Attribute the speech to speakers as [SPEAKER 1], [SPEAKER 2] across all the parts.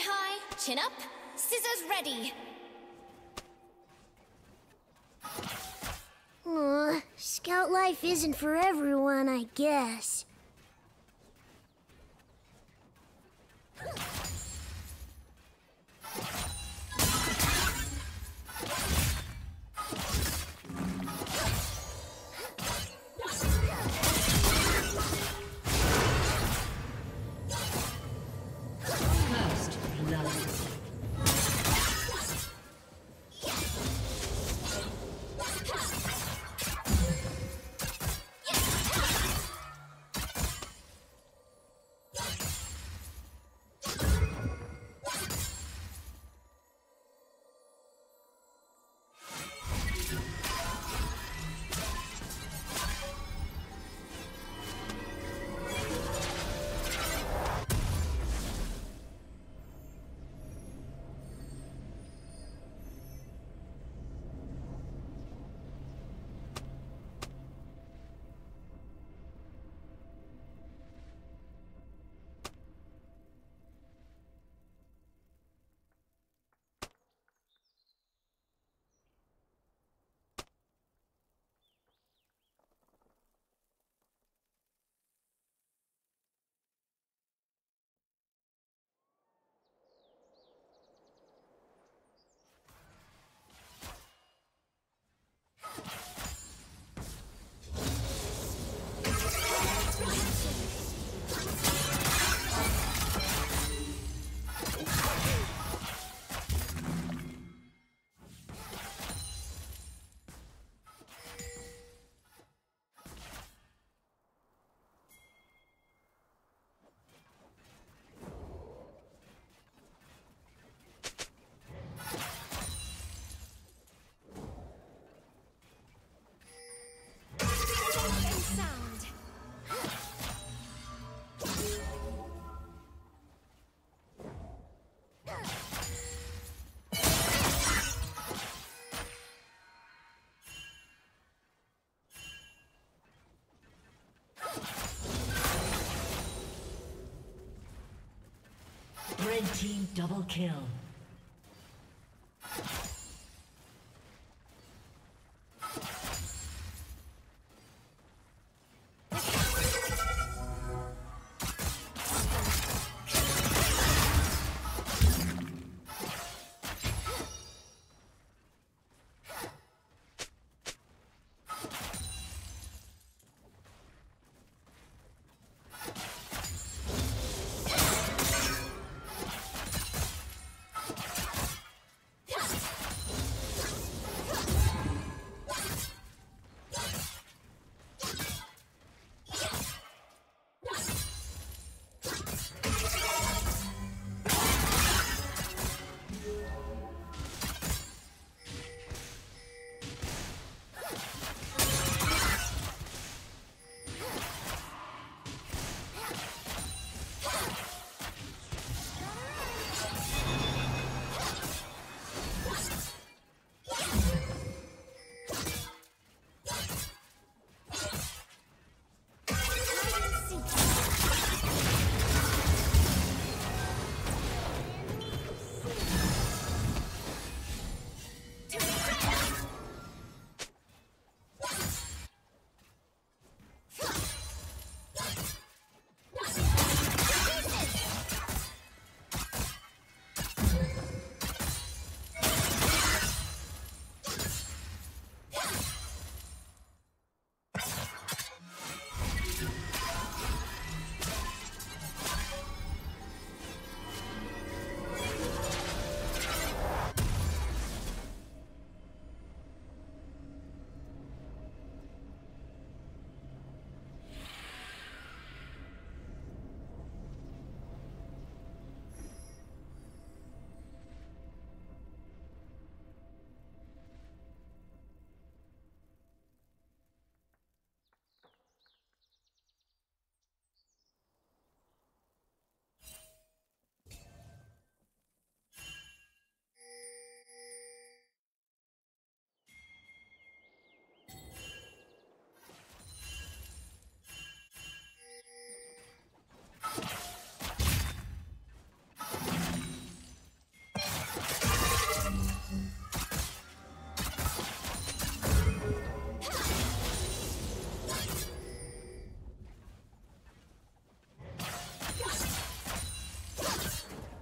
[SPEAKER 1] hi, chin up, scissors ready.
[SPEAKER 2] Aw, scout life isn't for everyone, I guess.
[SPEAKER 3] Team double kill.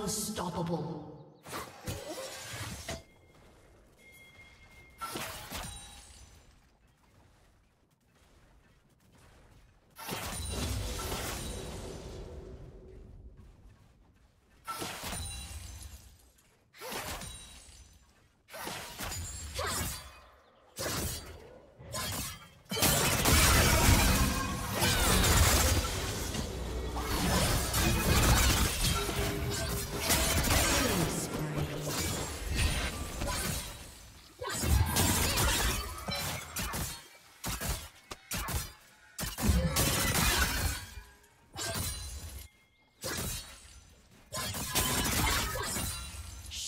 [SPEAKER 3] Unstoppable.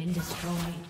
[SPEAKER 3] Been destroyed.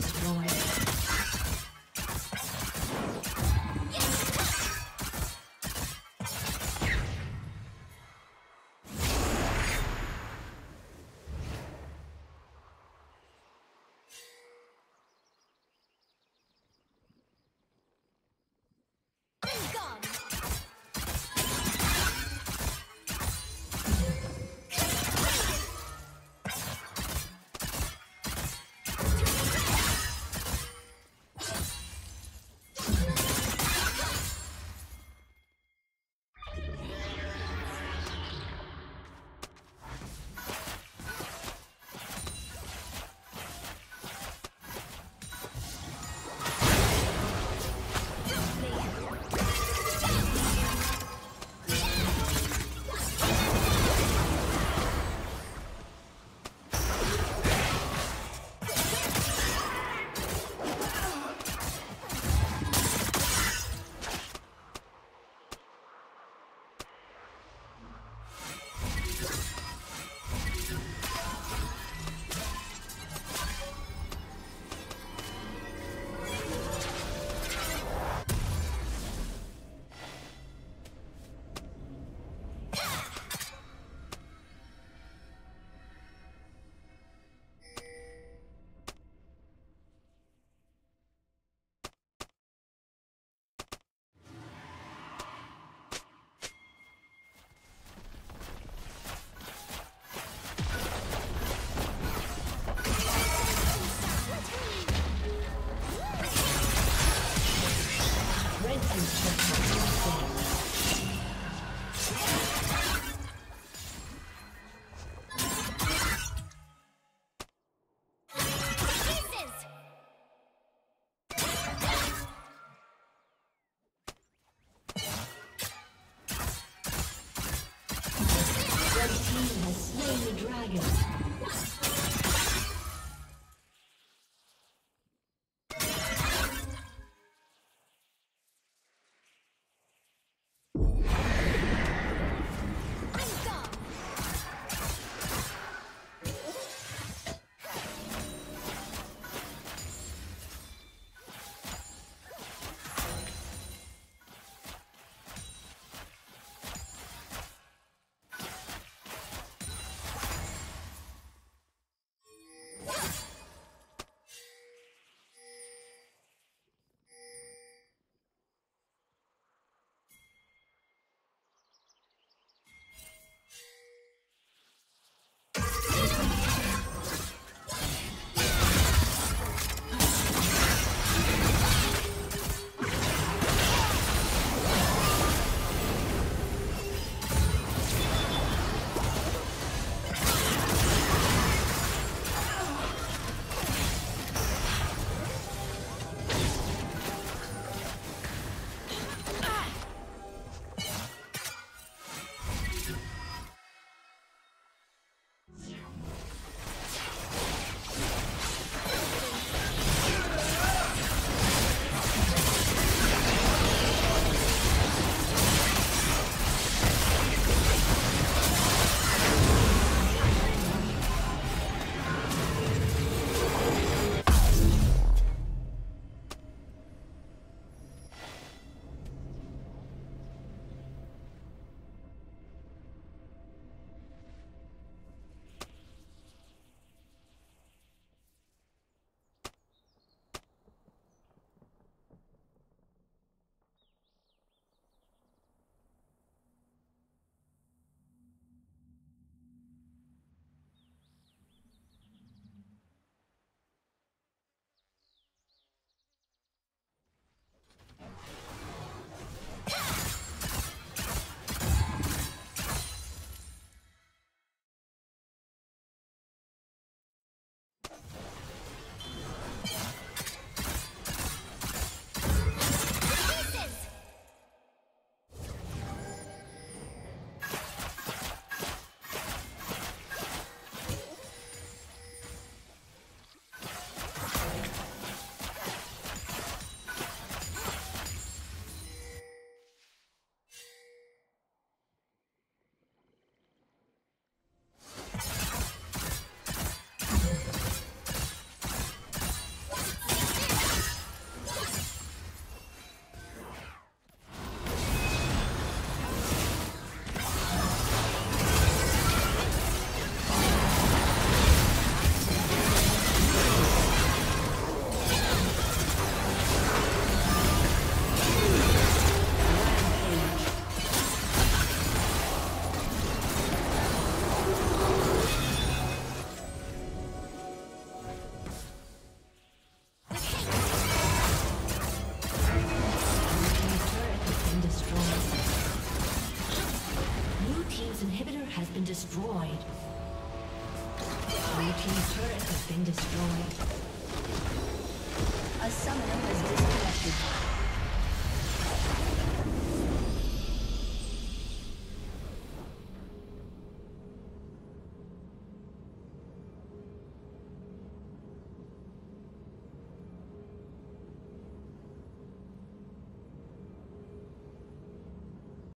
[SPEAKER 3] Destroyed.